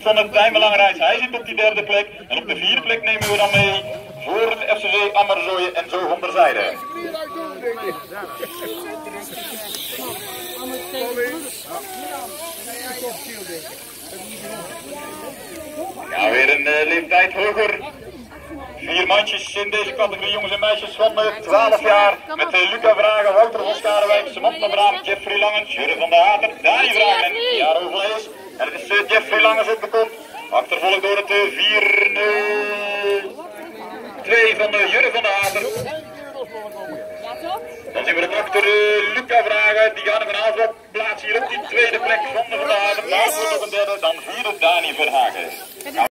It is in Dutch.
van het Tijnbelangrijk. Hij zit op die derde plek. En op de vierde plek nemen we dan mee voor het FCC Ammerzooien en zo van der zijde. Ja, weer een uh, leeftijd hoger. Vier mandjes in deze categorie, jongens en meisjes van uh, 12 jaar. Met uh, Luca Vragen, Wouter van Skarewijk, Samantha Braam, Jeffrey Langen, Jurre van der Hater, Dani Vragen en Jaro Vlees. En het is Jeffrey Langens op de kop. Achtervolgd door het 4-0. 2 van de Jurre van der Hater. Dan zien we het achter Luca Vragen. Die gaan een aanval plaatsen hier op die tweede plek van de Van der Hater. Daar wordt nog een derde. Dan vierde Dani Verhagen.